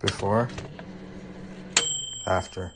Before. After.